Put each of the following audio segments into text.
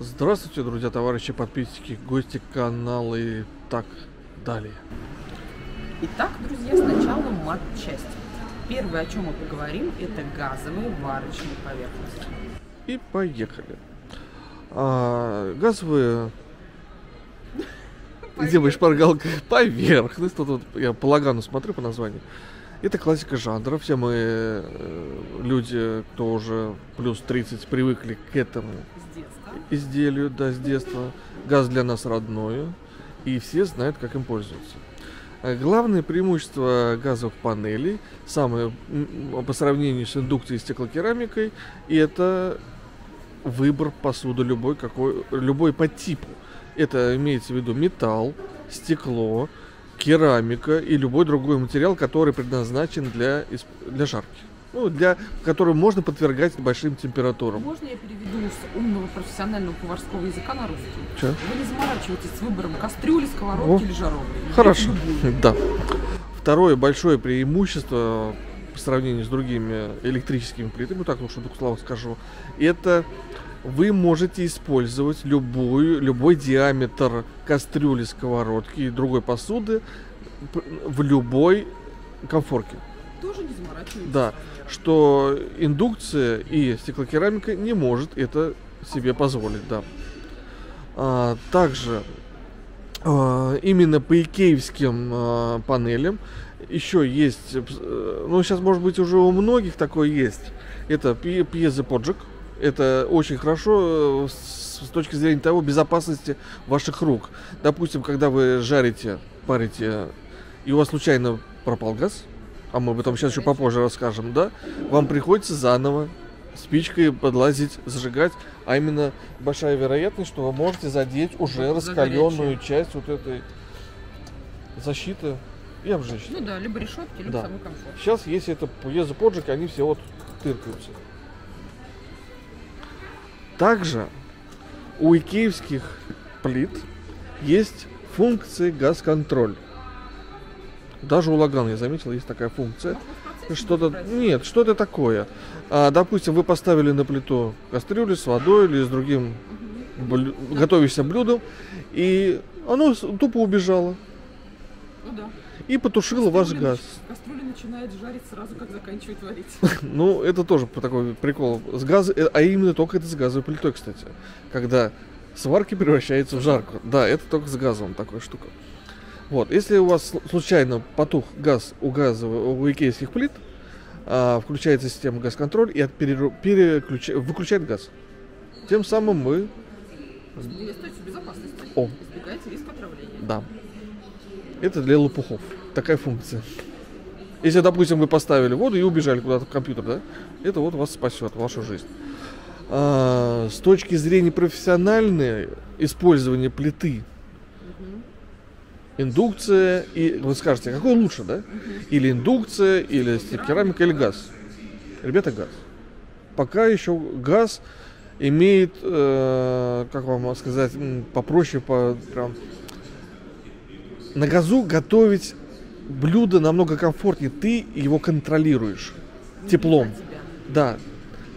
Здравствуйте, друзья, товарищи, подписчики, гости канала и так далее. Итак, друзья, сначала мат-часть. Первое, о чем мы поговорим, это газовые варочные поверхности. И поехали. А, газовые... Где бы шпаргалка? Поверхность. Тут вот я по Лагану смотрю по названию. Это классика жанра. Все мы э, люди, кто уже плюс 30, привыкли к этому. Изделию, да, с детства. Газ для нас родное, и все знают, как им пользоваться. Э, Главное преимущество газовых панелей, самое по сравнению с индукцией и стеклокерамикой, и это выбор посуды любой, какой, любой по типу. Это имеется в виду металл, стекло, керамика и любой другой материал, который предназначен для, для жарки. Ну, для, который можно подвергать большим температурам. Можно я переведу с умного профессионального поварского языка на русский? Чё? Вы не заморачивайтесь с выбором кастрюли, О, сковородки или жаровни. Хорошо. Да. Второе большое преимущество по сравнению с другими электрическими плитами, ну так в двух словах скажу, это вы можете использовать любую, любой диаметр кастрюли, сковородки и другой посуды в любой комфорке. Тоже не заморачивайтесь. Да, что индукция и стеклокерамика не может это себе позволить, да. А, также а, именно по икеевским а, панелям еще есть, э, ну сейчас может быть уже у многих такое есть, это пьезоподжик. Это очень хорошо э, с точки зрения того безопасности ваших рук. Допустим, когда вы жарите, парите, и у вас случайно пропал газ, а мы об этом сейчас еще попозже расскажем, да, вам приходится заново спичкой подлазить, зажигать, а именно большая вероятность, что вы можете задеть уже раскаленную часть вот этой защиты и обжечь. Ну да, либо решетки, либо Да. самый комфорт. Сейчас, если это пьезоподжик, они все вот тыркаются. Также у икеевских плит есть функции газ-контроль. Даже у Лагана, я заметил, есть такая функция. Процессе Что-то, нет, что-то такое. А, допустим, вы поставили на плиту кастрюлю с водой или с другим блю- готовящимся блюдом, и оно тупо убежало Ну да. и потушило ваш Кастрюля газ. нач- Кастрюля начинает жарить сразу, как заканчивает варить. Ну, это тоже такой прикол. С газа, э, а именно только это с газовой плитой, кстати. Когда сварки превращается в жарку. Да, это только с газом такая штука. Вот, если у вас сл- случайно потух газ у газового, у икейских плит, а, включается система газ-контроль и переру- переключа- выключает газ. Тем самым мы. О. Избегайте риска отравления. да, это для лопухов. Такая функция. Если, допустим, вы поставили воду и убежали куда-то в компьютер, да, это вот вас спасет, вашу жизнь. А, с точки зрения профессиональной использования плиты. Индукция и вы скажете, а какой лучше, да? Или индукция, или керамика, или газ. Ребята, газ. Пока еще газ имеет, э, как вам сказать, попроще, по прям на газу готовить блюдо намного комфортнее. Ты его контролируешь Не теплом. Да.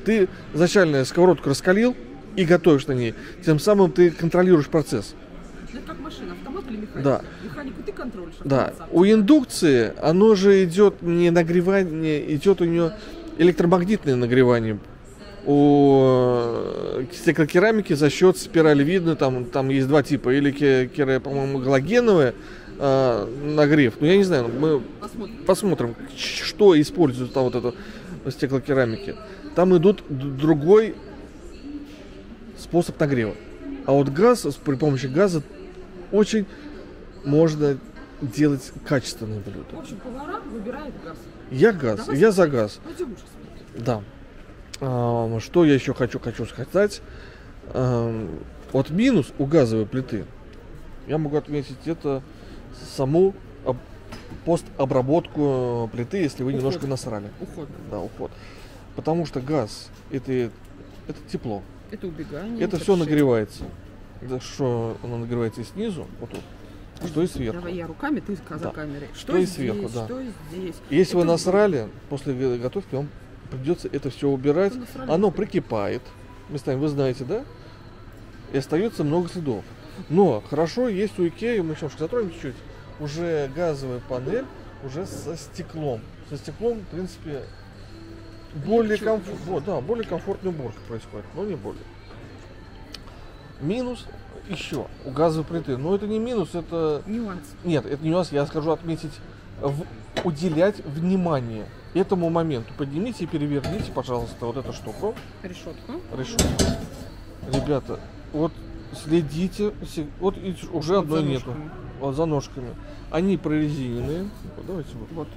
Ты изначально сковородку раскалил и готовишь на ней. Тем самым ты контролируешь процесс. Ну, как? Да. Механику ты контролишь, Да. У индукции оно же идет не нагревание, идет у нее электромагнитное нагревание. У э, стеклокерамики за счет спирали видно, там, там есть два типа, или, ке- кера- по-моему, галогеновый э, нагрев. Ну, я не знаю, мы Посмотрим. посмотрим, что используют там вот это в стеклокерамике. Там идут другой способ нагрева. А вот газ, при помощи газа очень можно делать качественные В блюда. общем, повара выбирают газ. Я газ, Давай я за газ. Пойдем уже смотреть. Да. Ам, что я еще хочу, хочу сказать. Ам, вот минус у газовой плиты, я могу отметить, это саму об- постобработку плиты, если вы Уход. немножко насрали. Уход. Да, уход. Потому что газ это, это тепло. Это убегание. это все нагревается. Да, что оно нагревается и снизу, вот тут, что и сверху. Давай я руками, ты за Да. камерой. Что и здесь, сверху, да. Что здесь. Если вы Это насрали, после г- готовки вам придется это все убирать. Насрали, Оно прикипает местами, вы знаете, да? и остается много следов. Но хорошо есть у Икеи, мы сейчас затронем чуть-чуть, уже газовая панель уже со стеклом. Со стеклом, в принципе, более, вот, да, более комфортная уборка происходит, но не более. Минус еще у газовой плиты. Но это не минус, это... Нюанс. Нет, это нюанс, я скажу отметить, в- уделять внимание этому моменту. Поднимите и переверните, пожалуйста, вот эту штуку, Решетку. решетку. Ребята, вот следите, вот уже Вот одной нету. Вот за ножками. Они прорезиненные. Вот, давайте вот. Вот.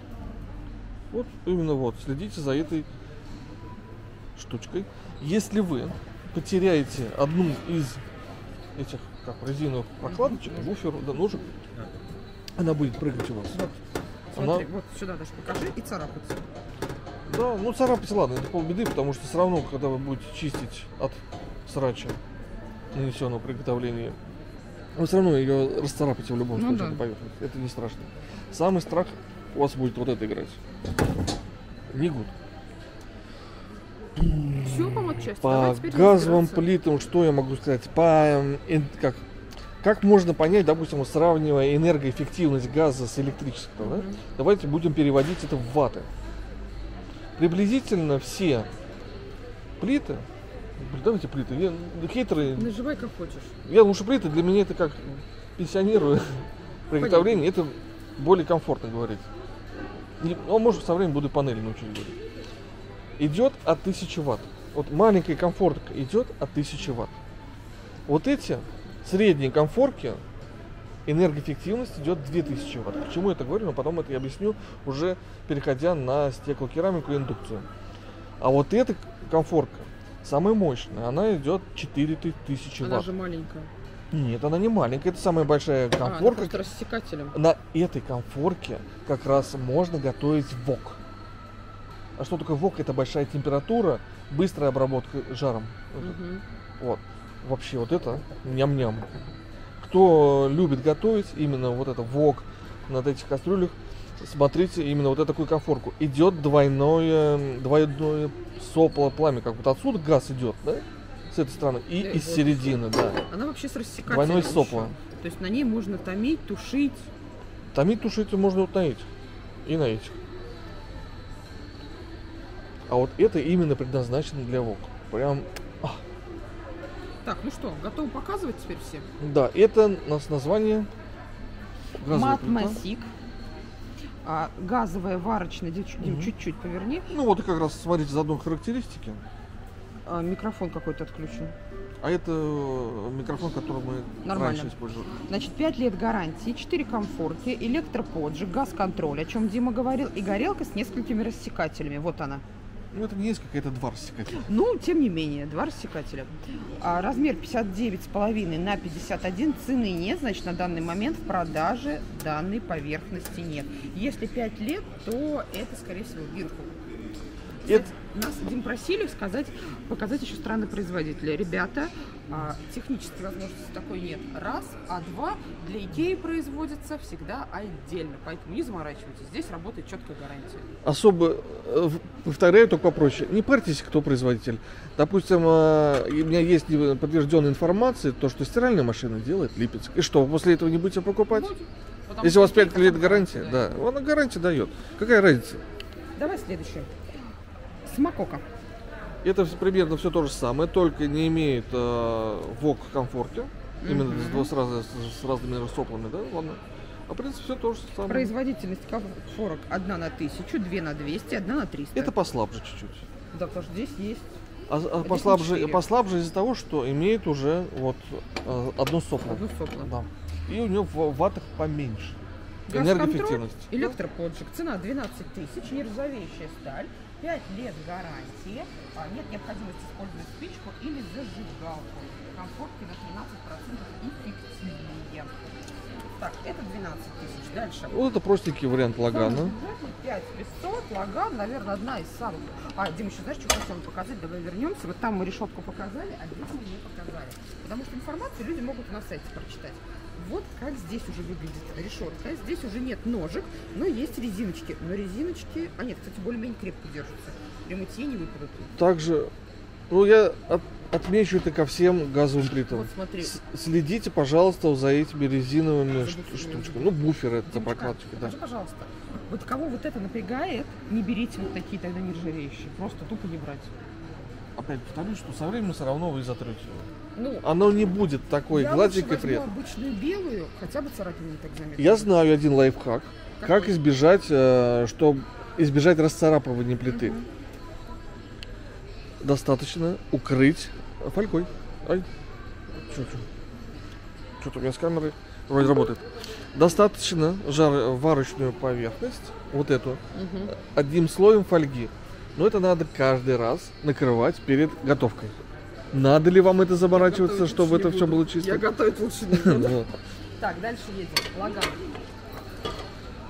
Вот именно вот. Следите за этой штучкой. Если вы потеряете одну из этих как резиновых прокладочек, буфер, да, ножек, она будет прыгать у вас. Вот. Она- Смотри, вот сюда даже покажи и царапаться. Да, ну царапать, ладно, это полбеды, потому что все равно, когда вы будете чистить от срача, нанесенного приготовления, вы все равно ее расцарапаете в любом Ну случае да. на поверхность. Это не страшно. Самый страх у вас будет вот это играть. Не гуд. Все по матчасти. По газовым плитам, что я могу сказать? По эм, как, как можно понять, допустим, сравнивая энергоэффективность газа с электричеством, да? Мгм. Давайте будем переводить это в ваты. Приблизительно все плиты, давайте плиты, я, хейтеры, Наживай как хочешь. я лучше плиты, для меня это как пенсионеру приготовление, это более комфортно говорить. Не- Ну, может, со временем буду панели научить говорить. Идет от 1000 ватт. Вот маленькая комфортка идет от 1000 ватт. Вот эти средние комфорки, энергоэффективность идет 2000 ватт. Почему я это говорю, но потом это я объясню, уже переходя на стеклокерамику и индукцию. А вот эта комфорка, самая мощная, она идет 4000 Она ватт. же маленькая. Нет, она не маленькая, это самая большая А, она комфорка. просто рассекателем. На этой комфорке как раз можно готовить вок. А что такое вок? Это большая температура, быстрая обработка жаром. Мгм. Вот. Вообще вот это ням-ням. Кто любит готовить именно вот это вок на этих кастрюлях, смотрите именно вот эту комфорку. Идет двойное, двойное сопло пламя, как вот отсюда газ идет, да? С этой стороны. И Да, из вот. середины, да. Она вообще с рассекателем. Двойное сопло. То есть на ней можно томить, тушить. Томить, тушить можно этих. И на этих. А вот это именно предназначено для вок. Прям, Так, ну что, готовы показывать теперь все? да, это у нас название. Матмасик. А, газовая варочная, Дим, Мгм. чуть-чуть поверни. Ну вот и как раз смотрите заодно характеристики. А, микрофон какой-то отключен. А это э, микрофон, который мы Нормально. раньше использовали. Значит, 5 лет гарантии, 4 комфорки, электроподжиг, газ-контроль, о чем Дима говорил, и горелка с несколькими рассекателями. Вот она. Ну это не несколько, это два рассекателя. Ну, тем не менее, два рассекателя. А, размер 59,5 на 51. Цены нет, значит, на данный момент в продаже данной поверхности нет. Если 5 лет, то это, скорее всего, Это- Нас, Дим, просили сказать, показать еще страны производителя. Ребята, а, технической возможности такой нет. Раз, а два, для Икеи производится всегда отдельно. Поэтому не заморачивайтесь, здесь работает четкая гарантия. Особо, э, повторяю, только попроще. Не парьтесь, кто производитель. Допустим, э, у меня есть подтвержденная информация, то, что стиральная машина делает Липецк. И что, вы после этого не будете покупать? Будем. Потому Если у вас 5 Икея лет гарантия, да, она гарантия дает. Какая разница? Давай следующее. Смокока. Это примерно все то же самое, только не имеет э, вок комфорте. Именно два- с, раз- с- с разными соплами, да? Ладно. А в принципе все то же самое. Производительность комфорок 1 на 1000, 2 на 200, 1 на 300. Это послабже чуть-чуть. Да, потому что здесь есть. А, а послабже, послабже из-за того, что имеет уже вот э, одно сопло. Одно сопло. Да. И у него в ватах поменьше. Энергоэффективность. Электроподжиг. Цена 12 тысяч, нержавеющая сталь, 5 лет гарантии, а, нет необходимости использовать спичку или зажигалку. Комфортки на 13% эффективнее. Так, это 12 тысяч. Дальше. Вот это простенький вариант Лагана. 5500, Лаган, наверное, одна из самых. А, Дим, еще знаешь, что хотела показать? Давай вернемся. Вот там мы решетку показали, а здесь мы не показали. Потому что информацию люди могут на сайте прочитать. Вот как здесь уже выглядит решетка. Здесь уже нет ножек, но есть резиночки. Но резиночки... А нет, кстати, более-менее крепко держатся. При мытье не выпадут. Также, ну я от- отмечу это ко всем газовым плитам. Вот смотри. С- Следите, пожалуйста, за этими резиновыми За штучками. Ну, буферы это Димочка, прокладчики, да. Скажи, пожалуйста, вот кого вот это напрягает, не берите вот такие тогда нержавеющие. Просто тупо не брать. Опять повторюсь, что со временем все равно вы затрете его. Ну, Оно не будет такой я гладенькой при этом. обычную белую, хотя бы царапины не так заметно. Я знаю один лайфхак, как Какой? избежать, чтобы избежать расцарапывания плиты. Мгм. Достаточно укрыть фольгой. Ай, что-то у меня с камерой вроде работает. Достаточно жар, варочную поверхность, вот эту, Мгм. одним слоем фольги. Но это надо каждый раз накрывать перед готовкой. Надо ли вам это заморачиваться, чтобы это все было чисто? Я готовить лучше не буду. Вот. Так, дальше едем. Лаган.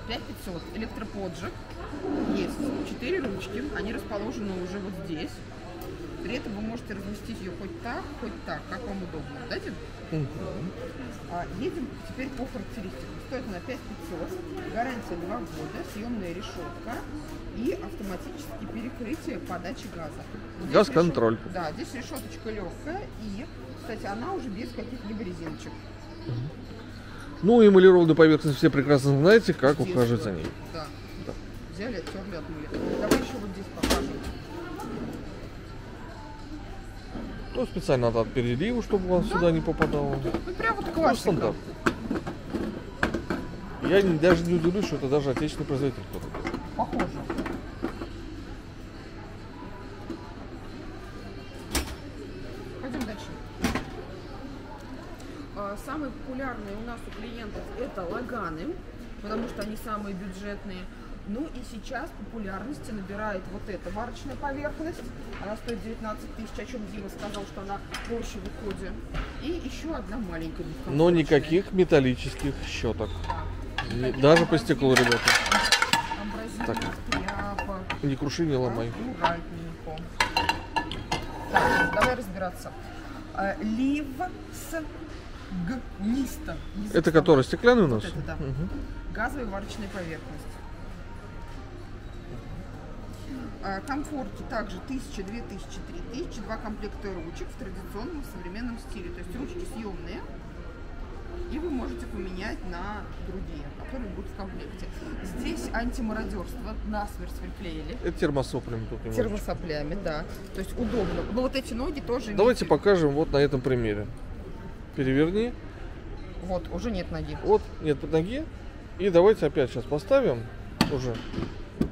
5500. Электроподжиг. Есть. Четыре ручки. Они расположены уже вот здесь. При этом вы можете разместить ее хоть так, хоть так, как вам удобно. Мгм. А, едем теперь по характеристикам. Стоит она 5500. Гарантия 2 года. Съемная решетка. И автоматические перекрытие подачи газа. Здесь Газ-контроль. решет- Да, здесь решеточка легкая. И, кстати, она уже без каких-либо резиночек. Ну, эмалированную поверхность все прекрасно знаете, как ухаживать за ней. Да. Да. Взяли, оттерли, отмыли. Давай еще вот здесь То специально надо от перелива, чтобы вас Да. сюда не попадало. Ну, прям вот Ну, классика. стандарт. Я не- даже не удивлюсь, что это даже отечественный производитель кто-то. Похоже. Пойдем дальше. А, Самые популярные у нас у клиентов это лаганы, потому что они самые бюджетные. Ну и сейчас популярности набирает вот эта варочная поверхность. Она стоит 19 тысяч, о чем Дима сказал, что она проще в уходе. И еще одна маленькая. Но никаких металлических щеток. Да. Даже по стеклу, ребята. тряпок. Не круши, не ломай. Так, давай разбираться. А, Лив с гниста. Это который стеклянный у нас? Вот это, да. Мгм. Газовая варочная поверхность. А, Комфорки также 1000, 2000, 3000, два комплекта ручек в традиционном современном стиле. То есть ручки съемные, и вы можете поменять на другие, которые будут в комплекте. Здесь антимародерство насмерть приклеили. Это термосоплем тут немножечко. Термосоплями, да. То есть удобно. Но вот эти ноги тоже Давайте имеют- покажем вот на этом примере. Переверни. Вот, уже нет ноги. Вот, нет под ноги. И давайте опять сейчас поставим уже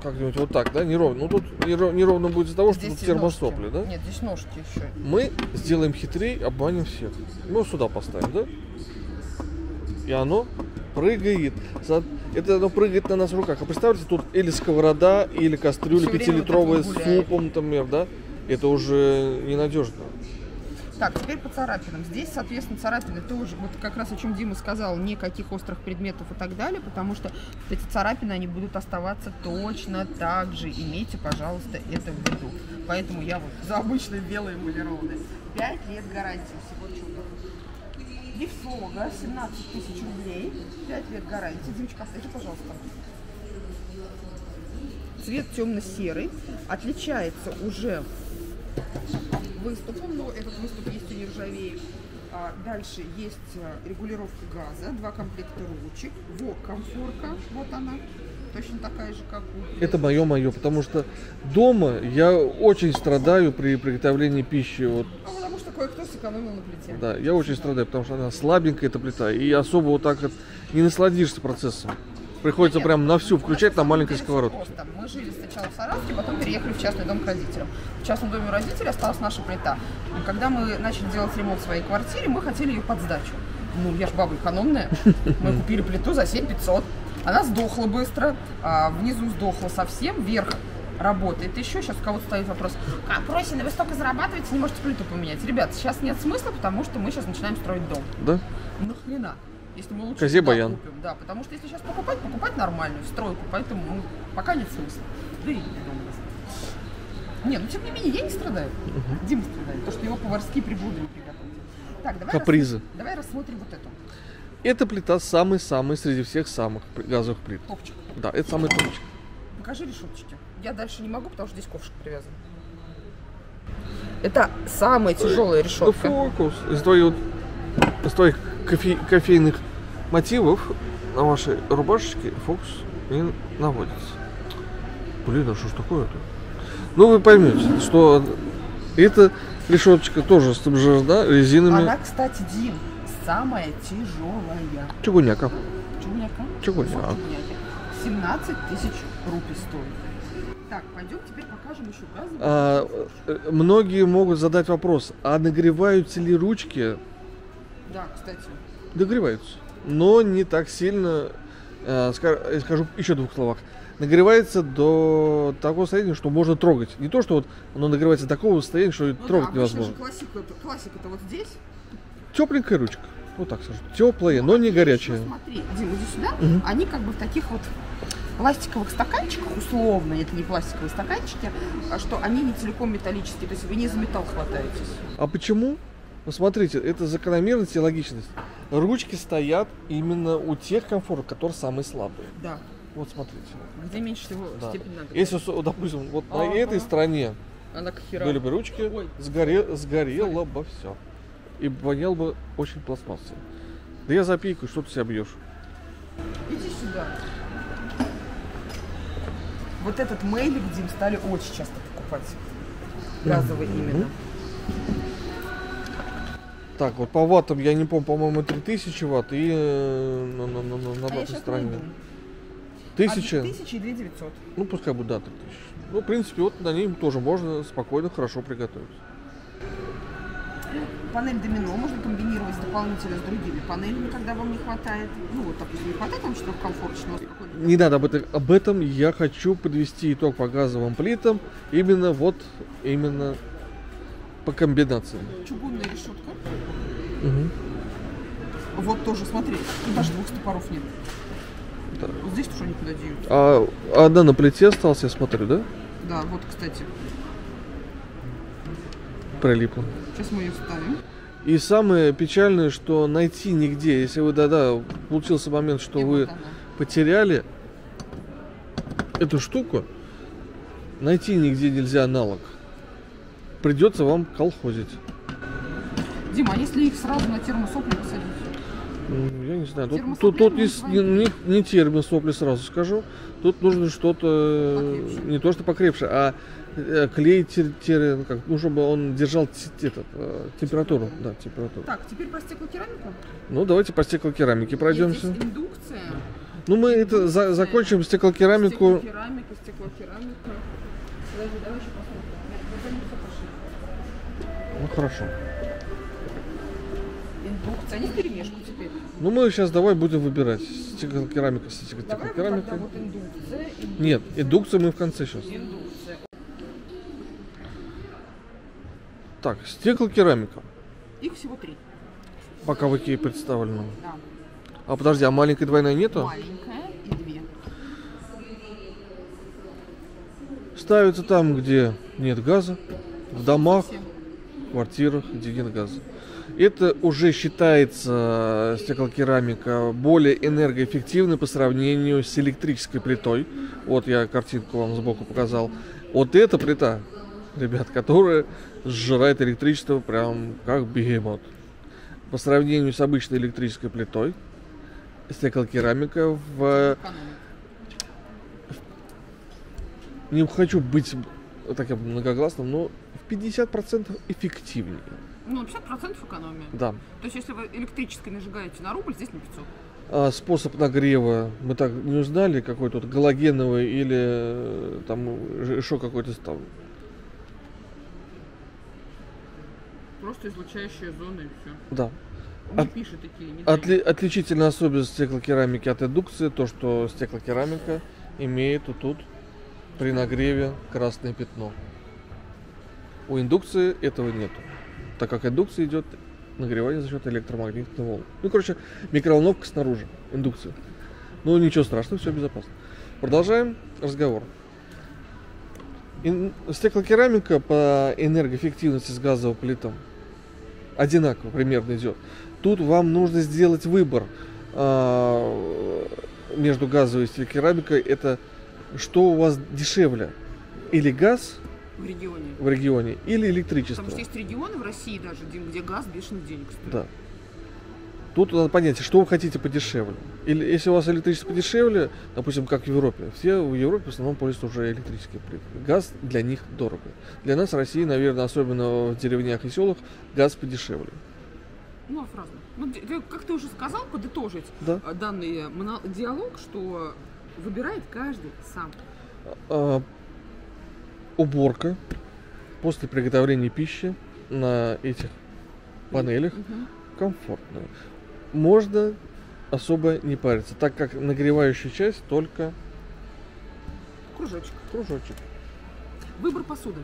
как-нибудь вот так, да, неровно. Ну тут неро- неровно будет из-за того, что тут и термосопли, ножки. да? Нет, здесь ножки еще. Мы сделаем хитрей, обманем всех. Мы вот сюда поставим, да? И оно прыгает. Это оно прыгает на нас в руках. А представьте, тут или сковорода, или кастрюля пятилитровая вот с супом, например, да? Это уже ненадежно. Так, теперь по царапинам. Здесь, соответственно, царапины тоже, вот как раз о чем Дима сказал, никаких острых предметов и так далее, потому что вот эти царапины, они будут оставаться точно так же. Имейте, пожалуйста, это в виду. Поэтому я вот за обычные белые эмалированные. 5 лет гарантии всего чуда. Лифслога 17 тысяч рублей, 5 лет гарантии. Димочка, скажи, пожалуйста. Цвет темно-серый, отличается уже выступом, но этот выступ есть у нержавеек. А дальше есть а, регулировка газа, два комплекта ручек, во, комфорка, вот она, точно такая же, как у Это мое мое, потому что дома я очень страдаю при приготовлении пищи. Вот, А потому что кое-кто сэкономил на плите. да, я очень страдаю, потому что она слабенькая эта плита, и особо вот так вот не насладишься процессом. Приходится Нет, прям на всю включать на маленькой сковородке. просто. Мы жили сначала в Саратове, потом переехали в частный дом к родителям. В частном доме у родителей осталась наша плита. И когда мы начали делать ремонт в своей квартире, мы хотели ее под сдачу. Ну, я ж баба экономная. Мы купили плиту за 7500. Она сдохла быстро, а внизу сдохла совсем, вверх работает еще. Сейчас у кого-то стоит вопрос, а, Просина, вы столько зарабатываете, не можете плиту поменять. Ребят, сейчас нет смысла, потому что мы сейчас начинаем строить дом. Да? Нахрена? Если мы лучше Козе баян. купим. Да, потому что если сейчас покупать, покупать нормальную, стройку, поэтому ну, пока нет смысла. Да и не дома Не, ну тем не менее, я не страдаю. Дима страдает, то, что его поварские приблуды не приготовили. Так, давай, Капризы. рассмотрим- давай рассмотрим вот эту. Эта плита самый-самый среди всех самых газовых плит. Топчик. Да, это самый топчик. Покажи решеточки. Я дальше не могу, потому что здесь ковшик привязан. Это самая тяжелая решетка. фокус. Из твоих, из твоих кофе- кофейных мотивов на вашей рубашечке фокус не наводится. Блин, а что ж такое-то? Ну, вы поймете, что эта решеточка тоже снабжена резинами Она, кстати, Дим, самая тяжелая. чугуняка. Чугуняка? Чугуняк. Кусок чугуняки. 17 тысяч рупий стоит. Так, пойдем теперь покажем еще газовую. А, э, многие могут задать вопрос, а нагреваются ли ручки? Да, кстати. Нагреваются, но не так сильно. э, ска- скажу еще двух словах. Нагревается до такого состояния, что можно трогать. Не то, что вот оно нагревается до такого состояния, что Ну трогать да, невозможно. же классика, классика-то вот здесь. Тепленькая ручка. Вот так скажу. Теплая, но не Еще горячая. Смотри, Дим, иди сюда. Мгм. Они как бы в таких вот пластиковых стаканчиках, условно, это не пластиковые стаканчики, а что они не целиком металлические, то есть вы не за металл хватаетесь. А почему? Ну, смотрите, это закономерность и логичность. Ручки стоят именно у тех комфортов, которые самые слабые. Да. Вот смотрите. Где меньше всего Да. степень нагрева. Если, допустим, вот на Ага. этой стороне Она были бы ручки, Ой. сгоре- сгорело бы все. И вонял бы очень пластмассой. Да я запикаю, что ты себя бьешь. Иди сюда. Вот этот мейлик, Дим, стали очень часто покупать. Газовый именно. Так, вот по ваттам, я не помню, по-моему, 3000 ватт и э, на, на, на, на- А обратной сейчас стороне. найду. Тысяча? Тысяча и две девятьсот. Ну, пускай будет, да, 3000. Ну, в принципе, вот на ней тоже можно спокойно, хорошо приготовить. Панель домино можно комбинировать дополнительно с другими панелями, когда вам не хватает. Ну вот, допустим, не хватает вам четырехкомфорточного спокойно. Не надо об этом, об этом я хочу подвести итог по газовым плитам. Именно вот, именно по комбинациям. Чугунная решетка. Мгм. Вот тоже, смотри, даже двух стопоров нет. Да. Вот здесь тоже никуда деют. А одна на плите осталась, я смотрю, да? Да, вот, кстати. Прилипла. Сейчас мы ее вставим. И самое печальное, что найти нигде, если вы, да-да, получился момент, что И вы вот она. потеряли эту штуку, найти нигде нельзя аналог. Придется вам колхозить. Дима, а если их сразу на термосопли посадить? М, Я не знаю. Тут, Термосопли тут, тут не, не, не- не термин сопли сразу скажу. Тут нужно что-то не то что покрепше, а э, клей тер- тер- ну как, ну, чтобы он держал этот, э, температуру. Да, температуру. Так, теперь про стеклокерамику. Ну, давайте по стеклокерамике пройдемся. Есть индукция. Ну, мы это за- закончим стеклокерамику. Стеклокерамика, стеклокерамика. Подожди, давай еще посмотрим. Нет, вот они всё пошли. Ну, хорошо. Индукция. Они в перемешку теперь. Ну, мы сейчас давай будем выбирать стеклокерамика с Давай вот стеклокерамикой. тогда вот индукция. индукция, Нет, индукцию мы в конце сейчас. Индукция. Так, стеклокерамика. Их всего три. Пока в Икее представлено. Да. А подожди, а маленькой двойной нету? Маленькая и две. Ставится там, где нет газа, в домах, Совсем. Нет газа. Это уже считается э, стеклокерамика более энергоэффективной по сравнению с электрической плитой. Вот я картинку вам сбоку показал. Вот эта плита, ребят, которая сжирает электричество прям как бегемот. По сравнению с обычной электрической плитой, стеклокерамика в Экономия. не хочу быть таким многогласным, но в 50% эффективнее. Ну, 50% экономия. Да. То есть, если вы электрической нажигаете на рубль, здесь на 500. А способ нагрева мы так не узнали, какой тут галогеновый или э, там еще какой-то там. Просто излучающая зона и все. Да. Не От- пишет такие, не Отли- отличительная особенность стеклокерамики от индукции, то что стеклокерамика имеет вот тут при нагреве красное пятно. У индукции этого нету, так как индукция идет нагревание за счет электромагнитных волн. Ну, короче, микроволновка снаружи, индукция. Ну, ничего страшного, все безопасно. Продолжаем разговор. Ин- стеклокерамика по энергоэффективности с газовым плитом одинаково примерно идет. Тут вам нужно сделать выбор а, между газовой и стеклокерамикой. Это что у вас дешевле? Или газ, В регионе. в регионе или электричество. Потому что есть регионы в России даже, где газ бешеных денег стоит. Да. Тут надо понять, что вы хотите подешевле. Или если у вас электричество подешевле, допустим, как в Европе, все в Европе в основном пользуются уже электрической плитой. Газ для них дорого. Для нас в России, наверное, особенно в деревнях и селах, газ подешевле. Ну, фраза. Ну, д- ты- как ты уже сказал, подытожить Да. э, данный моно- диалог, что выбирает каждый сам. А, уборка после приготовления пищи на этих панелях Мгм. комфортная. Можно особо не париться, так как нагревающая часть только Кружочек. кружочек. Выбор посуды.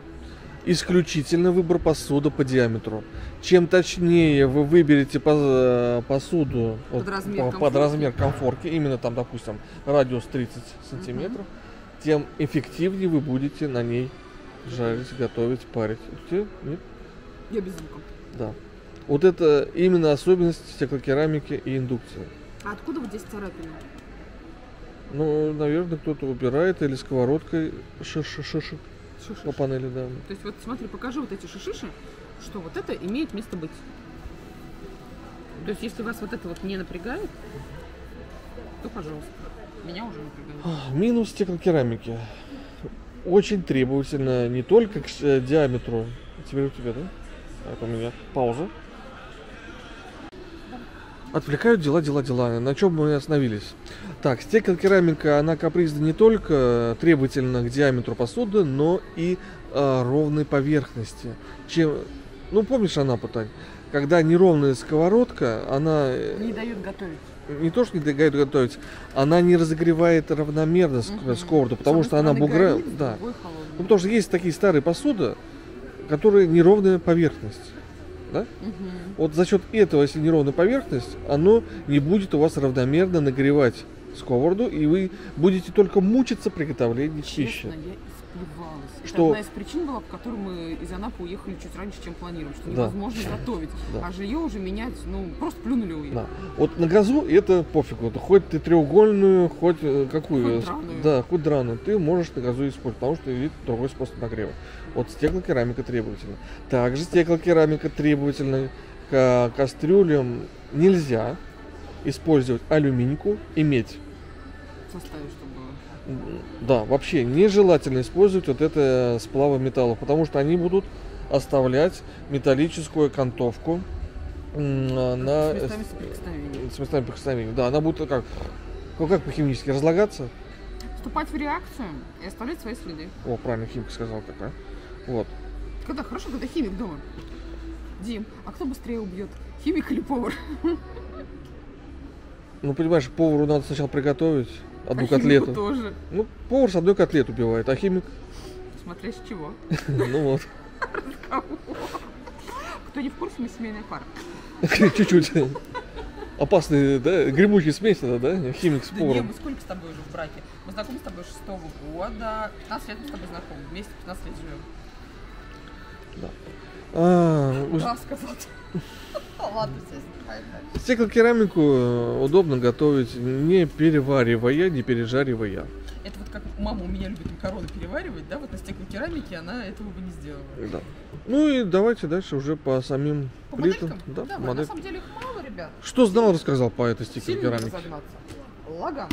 Исключительно выбор посуды по диаметру. Чем точнее вы выберете по- посуду Под вот размер по- под конфорки. размер конфорки, именно там, допустим, радиус 30 сантиметров, тем эффективнее вы будете на ней жарить, готовить, парить. Те- Нет? Я без звука. Да. Вот это именно особенность стеклокерамики и индукции. А откуда вот здесь царапина? Ну, наверное, кто-то убирает или сковородкой шиш-шиш Шишиш. по панели, да. То есть вот смотри, покажи вот эти шишиши, что вот это имеет место быть. То есть если вас вот это вот не напрягает, то пожалуйста. Меня уже напрягает. А, Минус стеклокерамики. Очень требовательно не только к э, диаметру. Теперь у тебя, да? Это у меня пауза. Отвлекают дела, дела, дела. На чем мы остановились? Так, стеклокерамика, она капризна не только требовательна к диаметру посуды, но и э, ровной поверхности. Чем, ну помнишь она, Тань, когда неровная сковородка, она э, Не дает готовить. не то, что не дает готовить, она не разогревает равномерно сковороду, потому что она бугра... горит, Да. Ну, потому что есть такие старые посуды, которые неровная поверхность. Мгм. Вот за счет этого, если неровная поверхность, оно не будет у вас равномерно нагревать сковороду, и вы будете только мучиться при приготовлении пищи. Я исплевалась. Это Что- одна из причин была, по которой мы из Анапы уехали чуть раньше, чем планировали, что Да. невозможно готовить. Да. А жилье уже менять, ну, просто плюнули уехали. Да. Вот на газу это пофигу. Это хоть ты треугольную, хоть э, какую. Хоть драную. Да, хоть драную. Ты можешь на газу использовать, потому что есть другой способ нагрева. Вот стеклокерамика требовательна. Также стеклокерамика требовательна к кастрюлям. Нельзя использовать алюминьку и медь. Составе, чтобы... Да, вообще нежелательно использовать вот это сплавы металлов, потому что они будут оставлять металлическую окантовку на с местами соприкосновения. с местами. Да, она будет как, как по-химически разлагаться. Вступать в реакцию и оставлять свои следы. О, правильно, химик сказал как, а? Вот. Когда хорошо, когда химик дома. Дим, а кто быстрее убьет? Химик или повар? Ну, понимаешь, повару надо сначала приготовить одну А котлету. тоже. Ну, повар с одной котлет убивает, а химик, Смотря с чего. ну вот, Кто не в курсе, мы семейная пара. чуть-чуть. Опасный, да, гремучий смесь это, да, химик с Да не, поваром. мы сколько с тобой уже в браке? Мы знакомы с тобой с шестого года. 15 лет мы с тобой знакомы. Вместе 15 лет живем. А, Да, сказал. Ладно, все, Стеклокерамику э, удобно готовить, не переваривая, не пережаривая. Это вот как мама у меня любит макароны переваривать, да, вот на стеклокерамике она этого бы не сделала. Да. Ну и давайте дальше уже по самим По плитам. моделькам? Да, Давай, модель. на самом деле их мало, ребят. Что знал, рассказал по этой Сильно стеклокерамике. разогнаться. Лаган.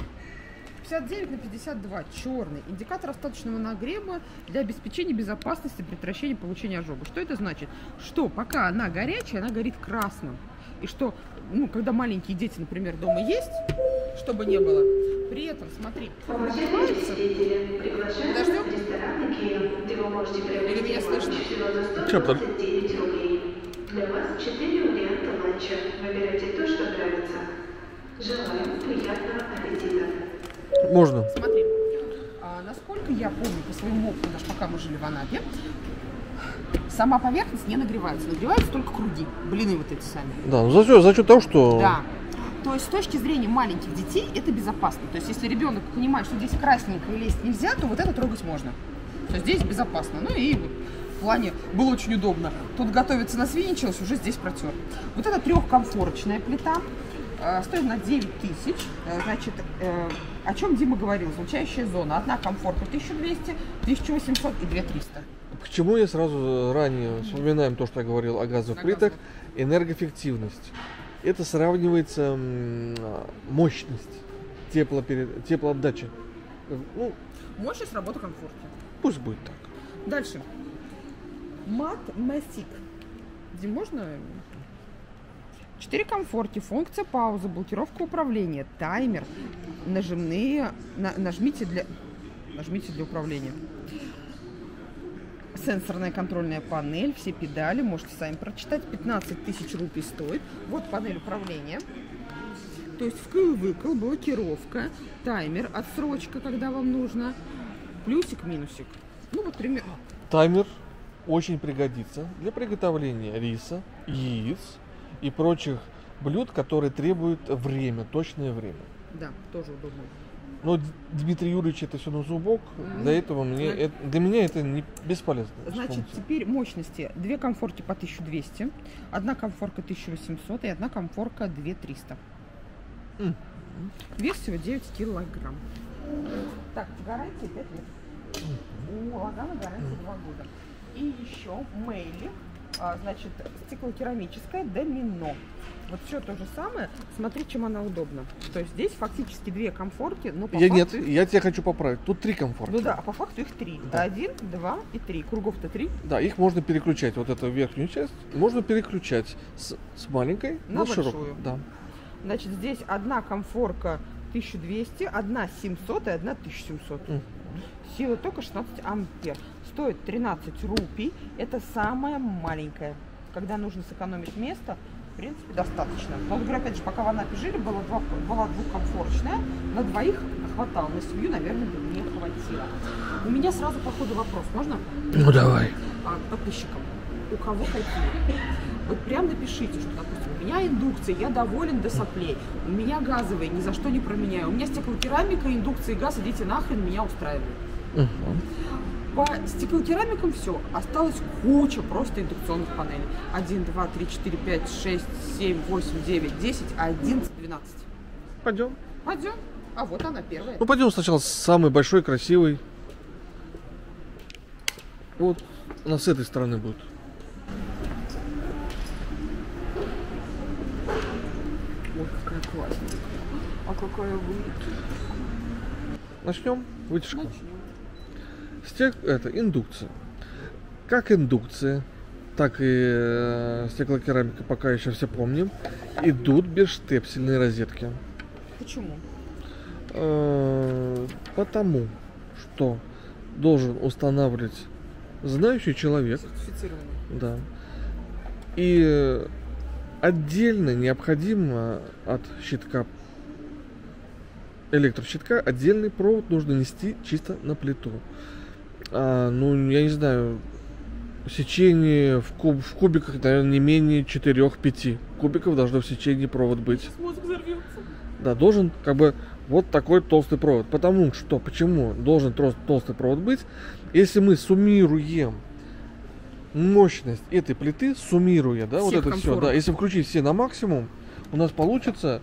59 на 52, черный. Индикатор остаточного нагрева для обеспечения безопасности предотвращения получения ожога. Что это значит? Что пока она горячая, она горит красным. И что, ну, когда маленькие дети, например, дома есть, чтобы не было, при этом, смотри, нагревается. Подождем? Или меня слышно? Под- Для вас четыре варианта ланча. Выбирайте то, что нравится. Желаем приятного аппетита. Можно. Смотри, а, насколько я помню по своему опыту, даже пока мы жили в Анапе, сама поверхность не нагревается. Нагреваются только круги, блины вот эти сами. Да, ну за счет, за счет того, что Да. То есть с точки зрения маленьких детей это безопасно. То есть если ребенок понимает, что здесь красненько и лезть нельзя, то вот это трогать можно. То есть здесь безопасно. Ну и вот в плане было очень удобно. Тут готовиться насвиничилось, уже здесь протер. Вот эта трехкомфорочная плита стоит на 9 тысяч. Э, Значит, э, о чем Дима говорил? Звучащая зона. Одна комфорта 1200, 1800 и 2300. Почему я сразу ранее вспоминаем то, что я говорил о газовых плитах, энергоэффективность. Это сравнивается мощность теплопере- теплоотдачи. Э, Ну, Мощность работы комфорте. пусть будет так. Дальше. Мат Масик. Где можно? Четыре комфорте, функция паузы, блокировка управления, таймер, нажимные, на- нажмите для, нажмите для управления. Сенсорная контрольная панель, все педали, можете сами прочитать. 15 тысяч рупий стоит. Вот панель управления. То есть вкл-выкл, блокировка, таймер, отсрочка, когда вам нужно, плюсик-минусик. Ну вот пример. Таймер очень пригодится для приготовления риса, яиц и прочих блюд, которые требуют время, точное время. Да, тоже удобно. Но Дмитрий Юрьевич это все на зубок. Мгм. Для этого мне, Зна- это- для меня это не бесполезно. Значит, функция. теперь мощности. Две комфорки по 1200, одна комфорка 1800 и одна комфорка 2300. М. Вес всего 9 килограмм. Так, гарантия 5 лет. У Лагана гарантия 2 года. И еще Мейли, а, значит, стеклокерамическая домино. Вот все то же самое. Смотри, чем она удобна. То есть здесь фактически две комфорки, но по Я нет, факту их- я тебя хочу поправить. Тут три комфорта. Ну да, а по факту их три. Да. Один, два и три. Кругов-то три. Да, их можно переключать. Вот эту верхнюю часть можно переключать с, с маленькой На на, широкую. большую. Да. Значит, здесь одна комфорка 1200, одна 700 и одна 1700. Мгм. Сила тока 16 ампер. Стоит 13 рупий. Это самая маленькая. Когда нужно сэкономить место, в принципе, достаточно. Но, говорю, опять же, пока в Анапе жили, была, два, была двухкомфорочная. На двоих хватало, на семью, наверное, бы не хватило. У меня сразу по ходу вопрос. Можно? Ну давай. а, подписчикам, у кого какие. Вот прям напишите, что, у меня индукция, я доволен до соплей, у меня газовые, ни за что не променяю, у меня стеклокерамика, индукция и газ, идите нахрен, меня устраивает. По стеклокерамикам все, осталась куча просто индукционных панелей. 1, 2, 3, 4, 5, 6, 7, 8, 9, 10, 11, 12. Пойдем. Пойдем. А вот она первая. Ну пойдем сначала с самый большой, красивый. Вот она с этой стороны будет. Ой, классная. А какая будет? Начнем. Вытяжка. Начнем. Стек это индукция. Как индукция, так и э, стеклокерамика, пока еще все помним, идут без штепсельной розетки. Почему? Э, Потому что должен устанавливать знающий человек, да. И э, отдельно необходимо от щитка электрощитка отдельный провод нужно нести чисто на плиту. А, ну, я не знаю, сечение в, куб, в кубиках, наверное, не менее 4-5 кубиков должно в сечении провод быть. Да, должен как бы вот такой толстый провод. Потому что, почему должен толстый провод быть? Если мы суммируем мощность этой плиты, суммируя, да, вот Всех это все, да, если включить все на максимум, у нас получится,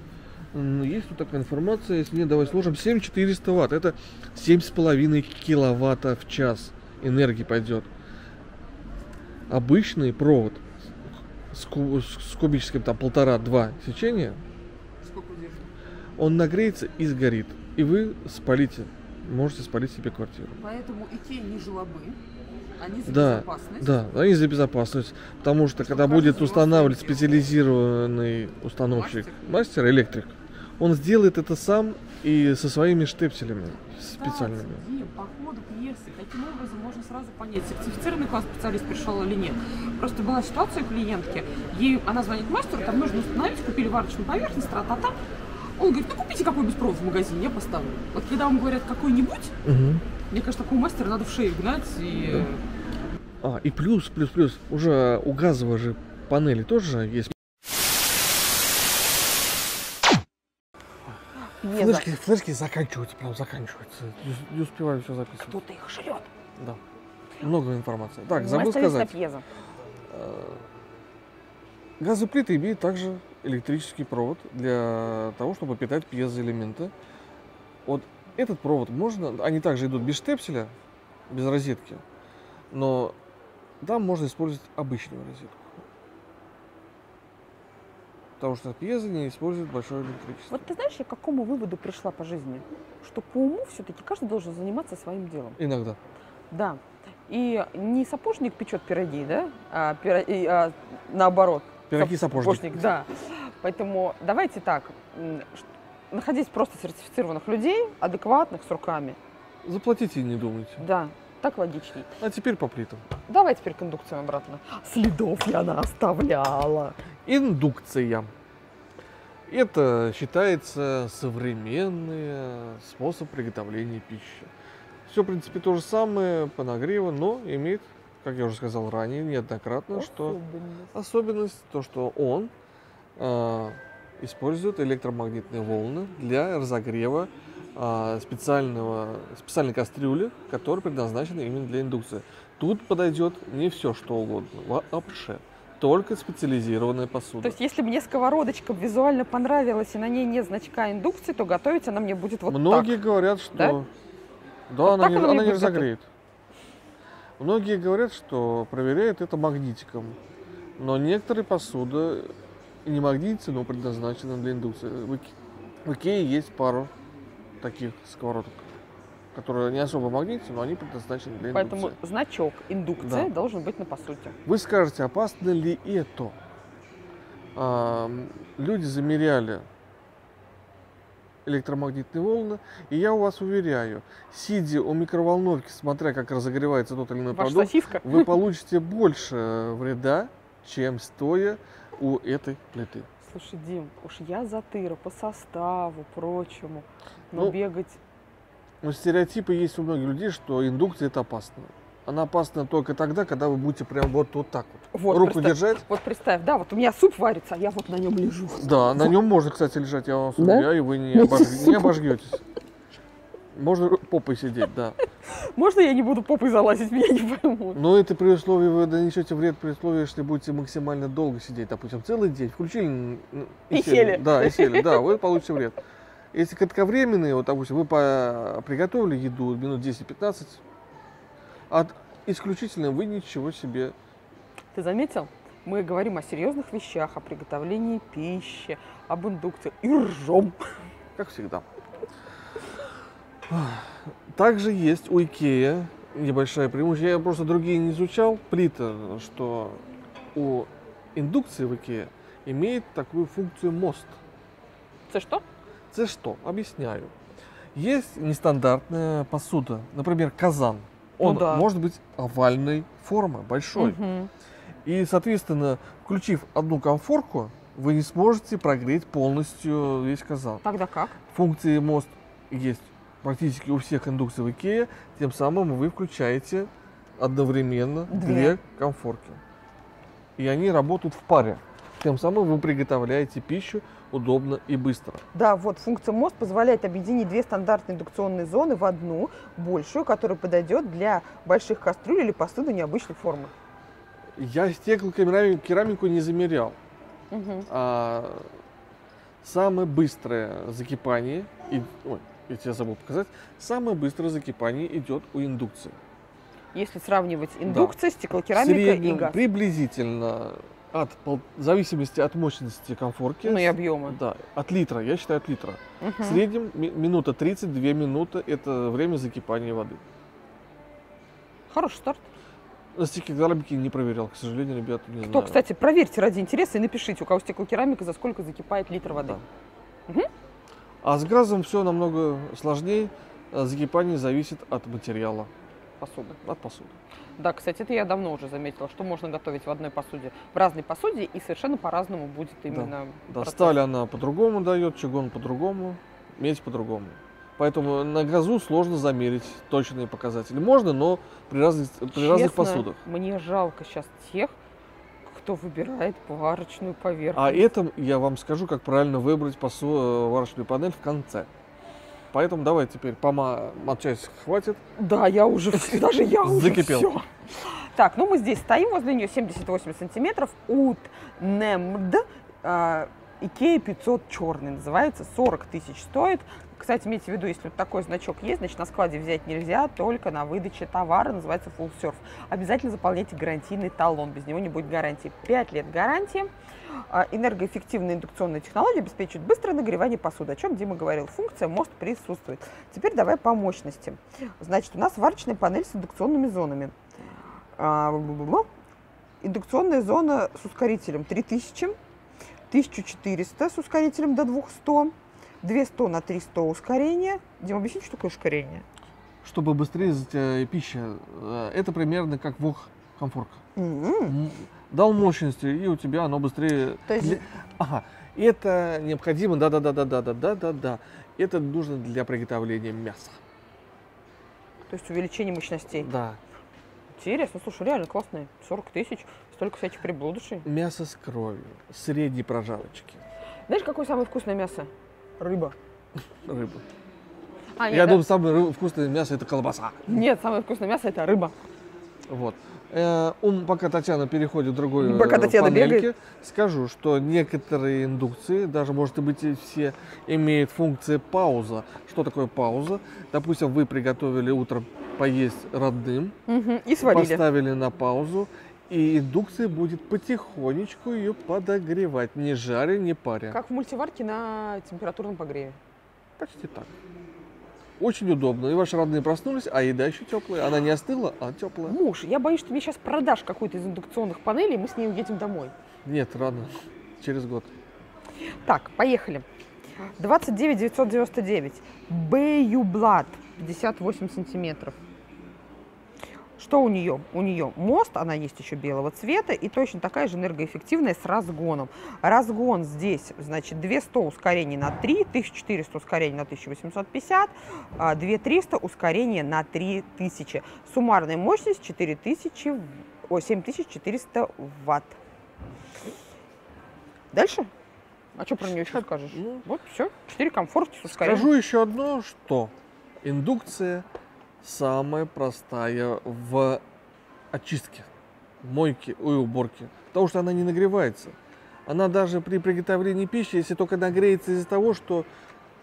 есть тут такая информация, если нет, давай сложим, 7400 ватт, это 7,5 киловатта в час энергии пойдет. Обычный провод с, ку- с кубическим там полтора-два сечения, он нагреется и сгорит. И вы спалите. Можете спалить себе квартиру. Поэтому и те не жлобы, они за Да, безопасность. да, они за безопасность. Потому что Чтобы когда будет устанавливать специализированный установщик, мастер, электрик, он сделает это сам и со своими штепселями специальными. Кстати, Дим, по ходу пьесы, таким образом можно сразу понять, сертифицированный класс специалист пришел или нет. Просто была ситуация у клиентки, ей, она звонит мастеру, там нужно установить, купили варочную поверхность, тра-та-та. Он говорит, ну купите какой без провод в магазине, я поставлю. Вот когда вам говорят какой-нибудь, Мгм. Мне кажется, такого мастера надо в шею гнать и... э, А, и плюс, плюс, плюс, уже у газовой же панели тоже есть. Не, Флешки, флешки заканчиваются, прям заканчиваются. Не, не успеваю все записывать. Кто-то их жрет. Да. Много информации. Так, забыл сказать. Э, Газовые плиты имеют также электрический провод для того, чтобы питать пьезоэлементы. Вот этот провод можно, они также идут без штепселя, без розетки, но там можно использовать обычную розетку. Потому что пьезо не использует большое электричество. Вот ты знаешь, я к какому выводу пришла по жизни? Что по уму все-таки каждый должен заниматься своим делом. Иногда. Да. И не сапожник печет пироги, да, а, пиро- и, а наоборот. Пироги сапожник. да. Поэтому давайте так, находясь просто сертифицированных людей, адекватных, с руками, Заплатите и не думайте. да, так логичней. А теперь по плитам. Давай теперь к индукциям обратно. Следов я оставляла. Индукция. Это считается современный способ приготовления пищи. Все, в принципе, то же самое по нагреву, но имеет, как я уже сказал ранее, неоднократно, что Особенность. особенность, то, что он а, использует электромагнитные волны для разогрева а, специального, специальной кастрюли, которая предназначена именно для индукции. Тут подойдет не все, что угодно, вообще. Только специализированная посуда. То есть, если мне сковородочка визуально понравилась и на ней нет значка индукции, то готовить она мне будет вот Многие так. говорят, что Да? да, Вот она, не, она она не разогреет. Многие говорят, что проверяют это магнитиком. Но некоторые посуды не магнитится, но предназначены для индукции. В, Икее есть пару таких сковородок, которые не особо магнитятся, но они предназначены для индукции. Поэтому значок индукция Да. должен быть на посуде. Вы скажете, опасно ли это? А, люди замеряли электромагнитные волны, и я у вас уверяю, сидя у микроволновки, смотря как разогревается тот или иной Ваша продукт, сосиска. вы получите больше вреда, чем стоя у этой плиты. Слушай, Дим, уж я затыра по составу, прочему. Но Ну, бегать... Но стереотипы есть у многих людей, что индукция это опасно. Она опасна только тогда, когда вы будете прям вот, вот так вот. Вот, Руку представь, держать. вот представь, да, вот у меня суп варится, а я вот на нем лежу. Да, на нем можно, кстати, лежать, я вам Да? и вы не, Ну, обож- не обожгетесь. Можно попой сидеть, да. Можно я не буду попой залазить, меня не поймут? Но это при условии, вы нанесете вред при условии, что будете максимально долго сидеть, допустим, целый день, включили н- И сели. Да, и сели, да, вы получите вред. Если кратковременные, вот, допустим, вы по- приготовили еду минут 10-15, от исключительно вы ничего себе Ты заметил? Мы говорим о серьезных вещах, о приготовлении пищи, об индукции и ржем. как всегда. Также есть у Икея небольшая преимущество. Я просто другие не изучал. Плита, что у индукции в Икеа имеет такую функцию мост. Это что? Это что? Объясняю. Есть нестандартная посуда, например, казан. О, Он да. может быть овальной формы, большой. Мгм. И, соответственно, включив одну конфорку, вы не сможете прогреть полностью весь казан. Тогда как? Функции мост есть практически у всех индукций в Икее, тем самым вы включаете одновременно Две. две конфорки. И они работают в паре. Тем самым вы приготовляете пищу удобно и быстро. Да, вот функция мост позволяет объединить две стандартные индукционные зоны в одну, большую, которая подойдет для больших кастрюль или посуды необычной формы. Я стеклокерамику керамику не замерял. Мгм. А самое быстрое закипание, и, ой, я тебе забыл показать, самое быстрое закипание идет у индукции. Если сравнивать индукция, В стеклокерамика и среднем газ. приблизительно от, в зависимости от мощности конфорки, Ну и объема. да, от литра, я считаю от литра. Мгм. В среднем ми- минута 32 минуты это время закипания воды. Хороший старт. На стеклокерамике не проверял, к сожалению, ребята, не Кто, знаю. кстати, проверьте ради интереса и напишите, у кого стеклокерамика, за сколько закипает литр воды. Да. А с газом все намного сложнее. А Закипание зависит от материала, Посуды. от посуды. Да, кстати, это я давно уже заметила, что можно готовить в одной посуде, в разной посуде, и совершенно по-разному будет именно Да, процесс. сталь она по-другому дает, чугун по-другому, медь по-другому. Поэтому на газу сложно замерить точные показатели. Можно, но при разных, при разных Честно, посудах. мне жалко сейчас тех, кто выбирает варочную поверхность. А это я вам скажу, как правильно выбрать посу, варочную панель в конце. Поэтому давай теперь пома матчасть хватит. Да, я уже, даже я уже Закипел. всё. Так, ну мы здесь стоим возле нее 78 сантиметров. Ут Немд. а, Икея 500 черный называется, 40 тысяч стоит. Кстати, имейте в виду, если вот такой значок есть, значит, на складе взять нельзя, только на выдаче товара, называется full surf. Обязательно заполняйте гарантийный талон, без него не будет гарантии. 5 лет гарантии. А, Энергоэффективная индукционная технология обеспечивает быстрое нагревание посуды, о чем Дима говорил. Функция мост присутствует. Теперь давай по мощности. Значит, у нас варочная панель с индукционными зонами. А. Индукционная зона с ускорителем 3000, 1400 с ускорителем до 200, 200 на 300 ускорение. Дима, объясни, что такое ускорение? Чтобы быстрее за- пища. э, Это примерно как вог комфорка. М-м. М, Дал мощности, и у тебя оно быстрее. То есть- Для- Ага. Это необходимо, да, да, да, да, да, да, да, да, да. Это нужно для приготовления мяса. То есть увеличение мощностей. Да. Интересно, слушай, реально классные. 40 тысяч, столько всяких приблудышей. Мясо с кровью, средней прожарочки, Знаешь, какое самое вкусное мясо? Рыба. рыба. А, Я да? думаю, самое ры- вкусное мясо это колбаса. Нет, самое вкусное мясо это рыба. Вот. Э, ум, пока Татьяна переходит в другой Пока Татьяна панельке, бегает. скажу, что некоторые индукции, даже, может быть, и все, имеют функции пауза. Что такое пауза? Допустим, вы приготовили утром поесть родным, Мгм, И сварили. поставили на паузу, и индукция будет потихонечку ее подогревать, не жаря, не паря. Как в мультиварке на температурном погреве. Почти так. Очень удобно. И ваши родные проснулись, а еда еще теплая. Она не остыла, а теплая. Муж, я боюсь, что ты мне сейчас продашь какую-то из индукционных панелей, и мы с ней уедем домой. Нет, рано. Через год. Так, поехали. 29 999. Бэюблат. 58 сантиметров. Что у нее? У нее мост, она есть еще белого цвета, и точно такая же энергоэффективная с разгоном. Разгон здесь, значит, 200 ускорений на 3, 1400 ускорений на 1850, а 2300 ускорение на 3000. Суммарная мощность 4000, ой, 7400 ватт. Dальше? А что про нее еще скажешь? Ну, Вот, все. 4 комфорта с ускорением. Скажу еще одно, что индукция самая простая в очистке, мойке и уборке, потому что она не нагревается. Она даже при приготовлении пищи, если только нагреется из-за того, что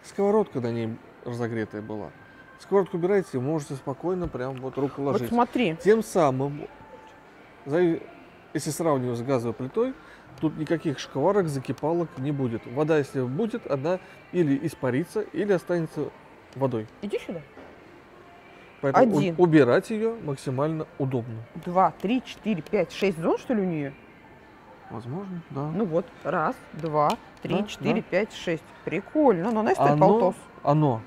сковородка на ней разогретая была. Сковородку убираете и можете спокойно прям вот руку Вот ложить. смотри. Тем самым, если сравнивать с газовой плитой, тут никаких шкварок, закипалок не будет. Вода, если будет, она или испарится, или останется водой. Иди сюда. Поэтому Один. убирать ее максимально удобно. Два, три, четыре, пять, шесть зон, что ли, у нее? Возможно, да. Ну вот, раз, два, три, Да, четыре, да. пять, шесть. Прикольно. Но, знаешь, стоит оно, полтос. оно